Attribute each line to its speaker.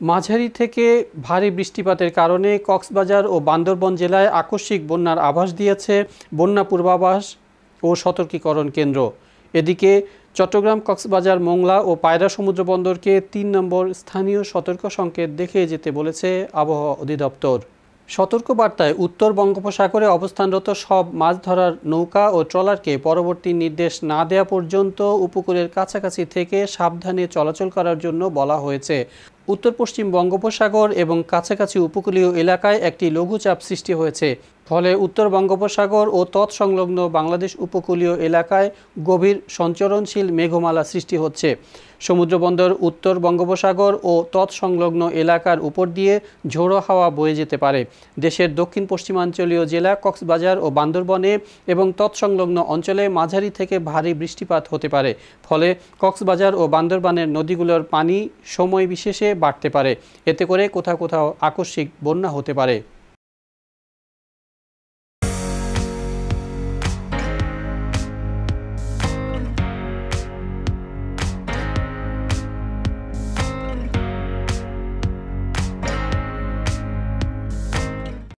Speaker 1: মাঝারি থেকে ভারী বৃষ্টিপাতের কারণে কক্সবাজার ও বান্দরবন জেলায় আকস্মিক বন্যার আভাস দিয়েছে বন্যা পূর্বাভাস ও সতর্কীকরণ কেন্দ্র। এদিকে চট্টগ্রাম, কক্সবাজার, মোংলা ও পায়রা সমুদ্র বন্দরকে তিন নম্বর স্থানীয় সতর্ক সংকেত দেখে যেতে বলেছে আবহাওয়া অধিদপ্তর। সতর্ক বার্তায় উত্তর বঙ্গোপসাগরে অবস্থানরত সব মাছ ধরার নৌকা ও ট্রলারকে পরবর্তী নির্দেশ না দেওয়া পর্যন্ত উপকূলের কাছাকাছি থেকে সাবধানে চলাচল করার জন্য বলা হয়েছে। উত্তর পশ্চিম বঙ্গোপসাগর এবং কাছাকাছি উপকূলীয় এলাকায় একটি লঘুচাপ সৃষ্টি হয়েছে। ফলে উত্তর বঙ্গোপসাগর ও তৎসংলগ্ন বাংলাদেশ উপকূলীয় এলাকায় গভীর সঞ্চরণশীল মেঘমালা সৃষ্টি হচ্ছে। সমুদ্রবন্দর উত্তর বঙ্গোপসাগর ও তৎসংলগ্ন এলাকার উপর দিয়ে ঝোড়ো হাওয়া বয়ে যেতে পারে। দেশের দক্ষিণ পশ্চিমাঞ্চলীয় জেলা কক্সবাজার ও বান্দরবনে এবং তৎসংলগ্ন অঞ্চলে মাঝারি থেকে ভারী বৃষ্টিপাত হতে পারে। ফলে কক্সবাজার ও বান্দরবানের নদীগুলোর পানি সময় বিশেষে বাড়তে পারে। এতে করে কোথাও কোথাও আকস্মিক বন্যা হতে পারে।